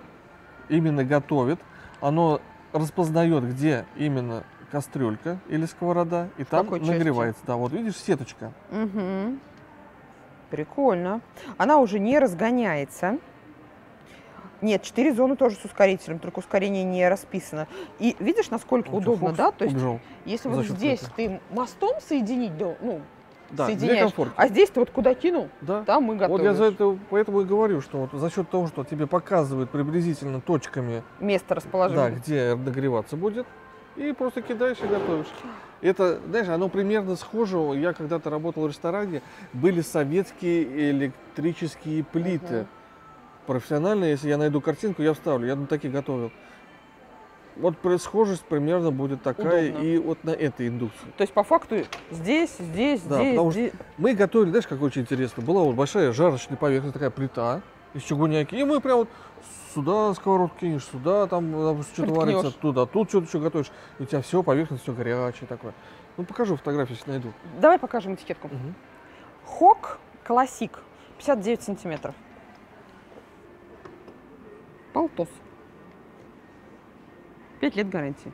именно готовит, оно распознает, где именно кастрюлька или сковорода, и там какой части? нагревается. Да, вот видишь, сеточка. Угу. Прикольно. Она уже не разгоняется. Нет, четыре зоны тоже с ускорителем, только ускорение не расписано. И видишь, насколько Вот что, удобно, да? То есть, убежал. если вот здесь этого. ты мостом соединить, ну, Да, соединяешь, а здесь ты вот куда кинул, Да. там мы готовим. Вот я за это поэтому и говорю, что вот за счет того, что тебе показывают приблизительно точками, Место расположим. да, где нагреваться будет, и просто кидаешь и готовишь. Это, знаешь, оно примерно схоже. Я когда-то работал в ресторане, были советские электрические плиты. Профессионально, если я найду картинку, я вставлю. Я на такие готовил. Вот схожесть примерно будет такая Удобно. и вот на этой индукции. То есть по факту здесь, здесь, Да, здесь, потому что здесь. Мы готовили, знаешь, как очень интересно. Была вот большая жарочная поверхность, такая плита из чугуняки. И мы прям вот сюда сковородку кинешь, сюда там э, что-то варится, туда, тут что-то еще готовишь. И у тебя все, поверхность все горячее такое. Ну, покажу фотографию, если найду. Давай покажем этикетку. Мгм. Хок Классик, 59 сантиметров. Полтос. Пять лет гарантии.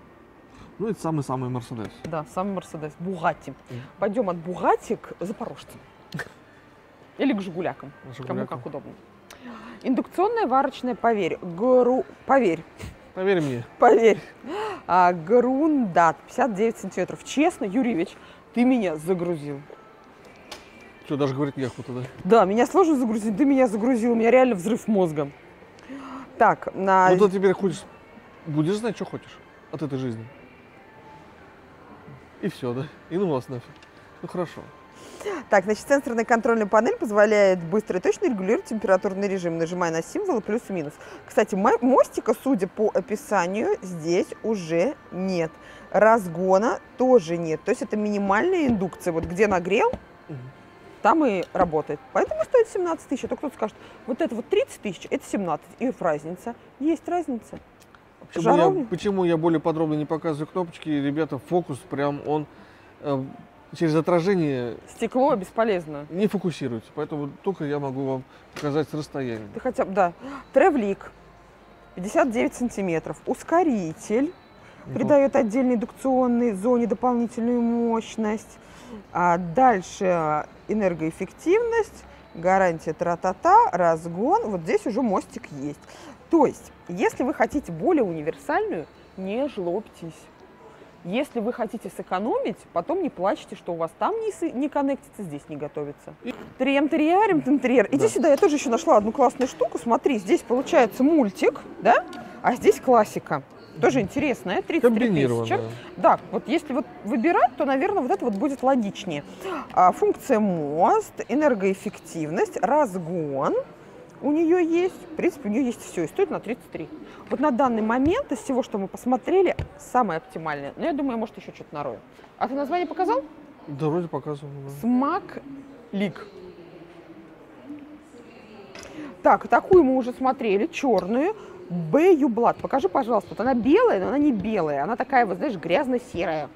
Ну, это самый-самый Мерседес. Да, самый Мерседес. Бугатти. Пойдем от Бугатти к Запорожцам. Или к Жигулякам. На Кому как удобно. Индукционная варочная, поверь, гру... поверь, Поверь мне. поверь, а, Грундат, 59 сантиметров. Честно, Юрьевич, ты меня загрузил. Что, даже говорить неохота, да? Да, меня сложно загрузить, ты меня загрузил, у меня реально взрыв мозга. Так, на... Ну, ты теперь хочешь, будешь знать, что хочешь от этой жизни. И все, да? И ну вас нафиг. Ну, хорошо. Так, значит, сенсорная контрольная панель позволяет быстро и точно регулировать температурный режим, нажимая на символы плюс и минус. Кстати, мо- мостика, судя по описанию, здесь уже нет. Разгона тоже нет. То есть это минимальная индукция. Вот где нагрел, Мгм. Там и работает. Поэтому стоит 17 тысяч. А то кто-то скажет, вот это вот 30 тысяч, это 17. И разница. Есть разница. Почему я, почему я более подробно не показываю кнопочки, ребята, фокус прям он э, через отражение Стекло бесполезно. не фокусируется, поэтому только я могу вам показать с расстояния. Ты хотя бы, да. Тревлик. 59 сантиметров. Ускоритель. Придает отдельной индукционной зоне дополнительную мощность. А дальше энергоэффективность, гарантия тра-та-та, разгон. Вот здесь уже мостик есть. То есть, если вы хотите более универсальную, не жлобьтесь. Если вы хотите сэкономить, потом не плачьте, что у вас там не, не коннектится, здесь не готовится. Трем триарем тентрер. Иди Да. сюда, я тоже еще нашла одну классную штуку. Смотри, здесь получается мультик, да? А здесь классика. Тоже интересная, 33 тысячи. Комбинированная. Да, вот если вот выбирать, то, наверное, вот это вот будет логичнее. А, функция мост, энергоэффективность, разгон у нее есть. В принципе, у нее есть все. И стоит на 33. Вот на данный момент из всего, что мы посмотрели, самое оптимальное. Но я думаю, может, еще что-то нарою. А ты название показал? Да, вроде показывал. да. Смак Лик. Так, такую мы уже смотрели, черную. Б Блад. Покажи, пожалуйста. Вот она белая, но она не белая. Она такая, вот знаешь, грязно-серая.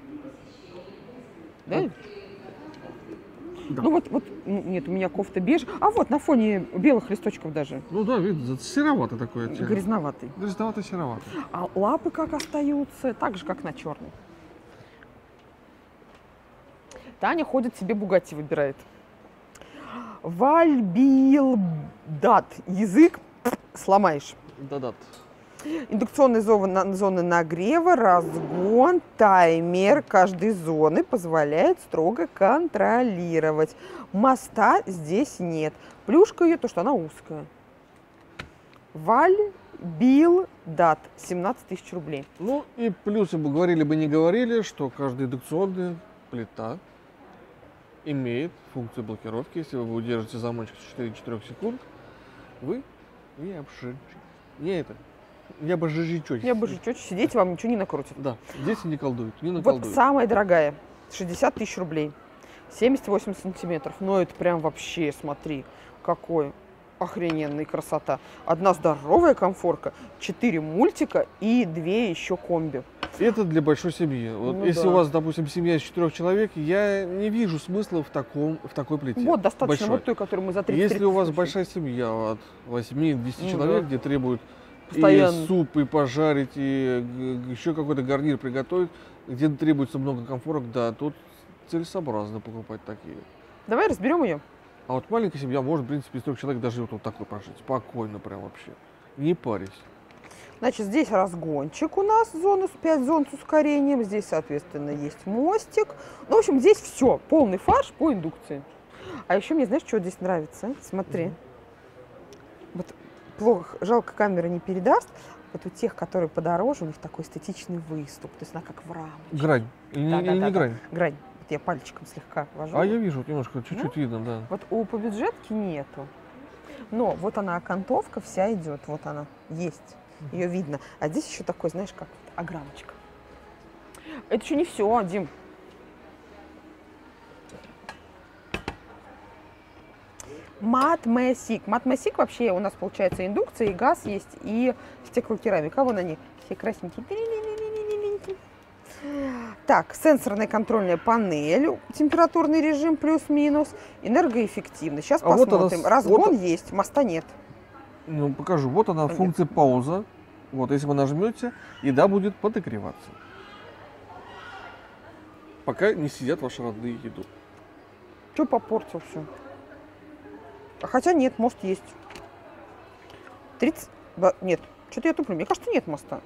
Да? Да. Ну вот, вот, нет, у меня кофта беж. А вот на фоне белых листочков даже. Ну да, видно, серовато такое. оттенок. Грязноватый. Грязновато-серовато. А лапы как остаются? Так же, как на черной. Таня ходит себе Бугатти выбирает. Вальбилдат. Язык сломаешь. Да-да. Индукционные зоны, зоны нагрева, разгон, таймер каждой зоны позволяет строго контролировать. Моста здесь нет. Плюшка ее то, что она узкая. Валь Бил Дат. 17 тысяч рублей. Ну и плюсы бы говорили бы не говорили, что каждая индукционная плита имеет функцию блокировки. Если вы удержите замочек в течение 4 секунд, вы не обжижете. Не это. Я бы же чуть сидеть, вам ничего не накрутит. Да, здесь не колдуют, не Вот наколдуют. самая дорогая. 60 тысяч рублей. 78 сантиметров. Ну, это прям вообще, смотри, какой охрененный красота. Одна здоровая комфорка, четыре мультика и две еще комби. Это для большой семьи. Вот Ну если да. у вас, допустим, семья из четырех человек, я не вижу смысла в таком, в такой плите. Вот, достаточно большой. вот той, которую мы за 30 Если у вас большая семья от 8-10 Ну человек, да. где требуют Постоянно. и суп, и пожарить, и г- еще какой-то гарнир приготовить, где требуется много комфорок, да, тут целесообразно покупать такие. Давай разберем ее. А вот маленькая семья может, в принципе, из трех человек даже вот такой прожить. Спокойно прям вообще. Не парись. Значит, здесь разгончик у нас, зона, 5 зон с ускорением. Здесь, соответственно, есть мостик. Ну, в общем, здесь все, полный фарш по индукции. А еще мне, знаешь, что здесь нравится? Смотри. Мгм. Вот плохо, жалко, камера не передаст. Вот у тех, которые подороже, у них такой эстетичный выступ. То есть она как в рамочке. Грань. Или, не- Да-да-да-да. не грань. Грань. Я пальчиком слегка вожу. А я вижу, вот немножко, чуть-чуть видно, да. Вот у по бюджетке нету. Но вот она, окантовка вся идет. Вот она, есть. Ее видно. А здесь еще такой, знаешь, как ограночка. Это еще не все, Дим. Матмесик. Матмесик вообще у нас получается индукция, и газ есть, и стеклокерамика. Вон они, все красненькие. Так, сенсорная контрольная панель, температурный режим плюс-минус, энергоэффективность. Сейчас А вот она посмотрим. Разгон вот- есть, моста нет. Ну, покажу. Вот она, Понятно. функция пауза. Вот, если вы нажмете, еда будет подогреваться. Пока не сидят ваши родные еду. Че попортил все? Хотя нет, мост есть. 30... да, нет, что-то я туплю. Мне кажется, нет моста.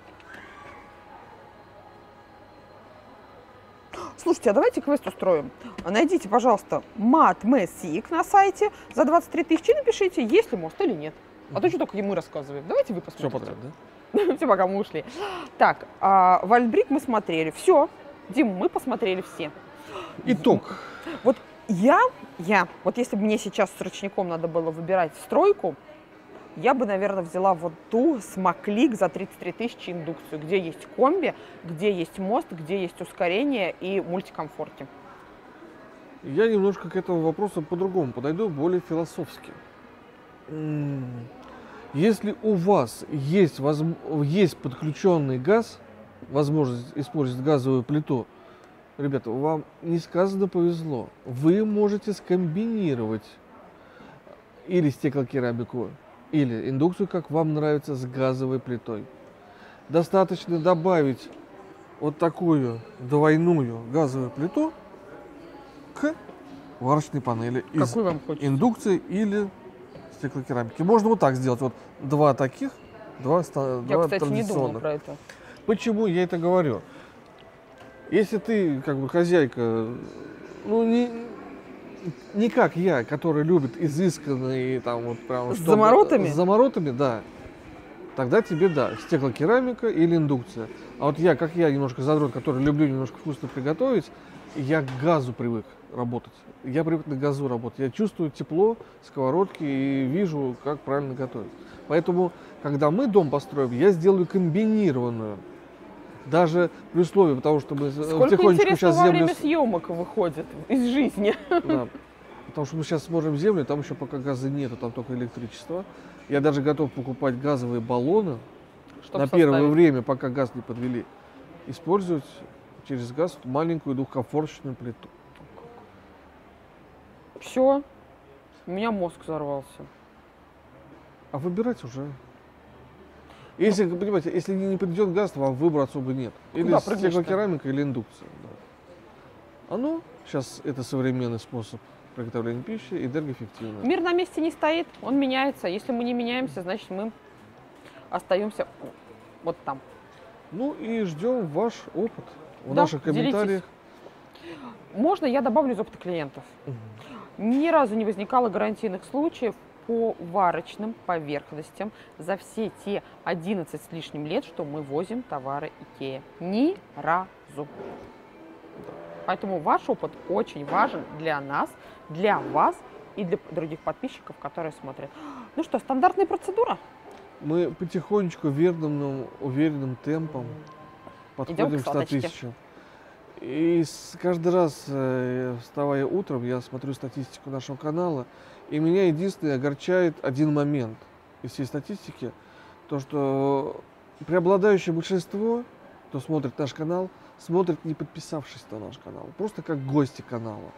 Слушайте, а давайте квест устроим. Найдите, пожалуйста, матмесик на сайте за 23 тысячи и напишите, есть ли мост или нет. А то что только мы рассказываем. Давайте вы Все посмотрите. подряд, да? Все, пока мы ушли. Так, а, Вальбрик мы смотрели. Все. Дим, мы посмотрели все. Итог. Я, я, вот если бы мне сейчас с ручником надо было выбирать стройку, я бы, наверное, взяла вот ту смоклик за 33 тысячи индукцию, где есть комби, где есть мост, где есть ускорение и мультикомфорте. Я немножко к этому вопросу по-другому подойду, более философски. Если у вас есть, возм- есть подключенный газ, возможность использовать газовую плиту, ребята, вам несказанно повезло. Вы можете скомбинировать или стеклокерамику, или индукцию, как вам нравится, с газовой плитой. Достаточно добавить вот такую двойную газовую плиту к варочной панели из Какой вам хочется? индукции или стеклокерамики. Можно вот так сделать. Вот два таких, два, Я, два кстати, не думала традиционных. про это. Почему я это говорю? Если ты, как бы, хозяйка, ну, не, не как я, который любит изысканные, там, вот прям... С чтобы- заморотами? С заморотами, да. Тогда тебе, да, стеклокерамика или индукция. А вот я, как я, немножко задрот, который люблю немножко вкусно приготовить, я к газу привык работать. Я привык на газу работать. Я чувствую тепло сковородки и вижу, как правильно готовить. Поэтому, когда мы дом построим, я сделаю комбинированную. Даже при условии, потому что мы э, Сколько потихонечку сейчас во землю... время съемок выходит из жизни. Да. Потому что мы сейчас смотрим землю, там еще пока газа нету, там только электричество. Я даже готов покупать газовые баллоны Чтоб на первое составить. время, пока газ не подвели. Использовать через газ маленькую двухкомфорточную плиту. Все. У меня мозг взорвался. А выбирать уже. Если, понимаете, если не придет газ, то вам выбора особо нет. Или Куда стеклокерамика, или индукция. Да. Оно сейчас это современный способ приготовления пищи, энергоэффективный. Мир на месте не стоит, он меняется. Если мы не меняемся, значит мы остаемся вот там. Ну и ждем ваш опыт в Да, наших делитесь. комментариях. Можно я добавлю из опыта клиентов? Ни разу не возникало гарантийных случаев по варочным поверхностям за все те 11 с лишним лет, что мы возим товары Икея. Ни разу. Поэтому ваш опыт очень важен для нас, для вас и для других подписчиков, которые смотрят. Ну что, стандартная процедура? Мы потихонечку, верным, уверенным темпом подходим к к 100 соточке. тысячам. И каждый раз, э, вставая утром, я смотрю статистику нашего канала, и меня единственное огорчает один момент из всей статистики, то что преобладающее большинство, кто смотрит наш канал, смотрит не подписавшись на наш канал, просто как гости канала.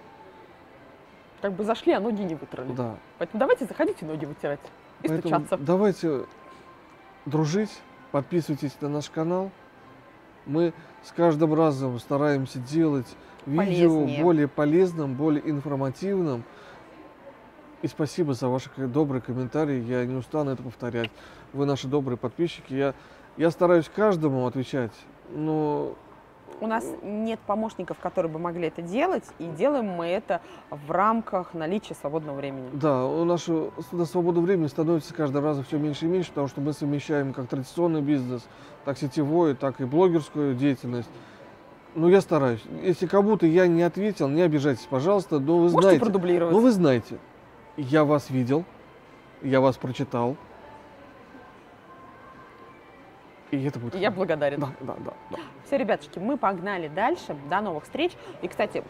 Как бы зашли, а ноги не вытрали. Да. Поэтому давайте заходите ноги вытирать и Поэтому стучаться. давайте дружить, подписывайтесь на наш канал. Мы с каждым разом стараемся делать видео Полезнее. более полезным, более информативным. И спасибо за ваши добрые комментарии. Я не устану это повторять. Вы наши добрые подписчики. Я, я стараюсь каждому отвечать. Но У нас нет помощников, которые бы могли это делать, и делаем мы это в рамках наличия свободного времени. да, у нас у нас свободного времени становится каждый раз все меньше и меньше, потому что мы совмещаем как традиционный бизнес, так сетевой, так и блогерскую деятельность. Ну, я стараюсь. Если кому-то я не ответил, не обижайтесь, пожалуйста. Но вы Можете знаете, продублировать? ну вы знаете, я вас видел, я вас прочитал. И это будет. Я хорошо. благодарен. Да, да, да, да. Все, ребятушки, мы погнали дальше. До новых встреч. И, кстати,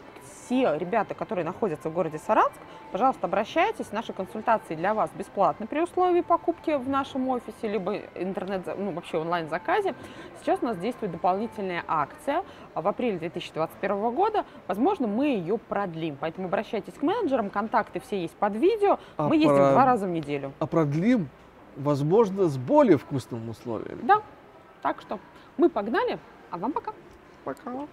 все ребята, которые находятся в городе Саранск, пожалуйста, обращайтесь. Наши консультации для вас бесплатны при условии покупки в нашем офисе, либо интернет, ну, вообще онлайн-заказе. Сейчас у нас действует дополнительная акция в апреле 2021 года. Возможно, мы ее продлим. Поэтому обращайтесь к менеджерам, контакты все есть под видео. А мы ездим про- два раза в неделю. А продлим, возможно, с более вкусными условиями. Да, так что мы погнали, а вам пока. Пока.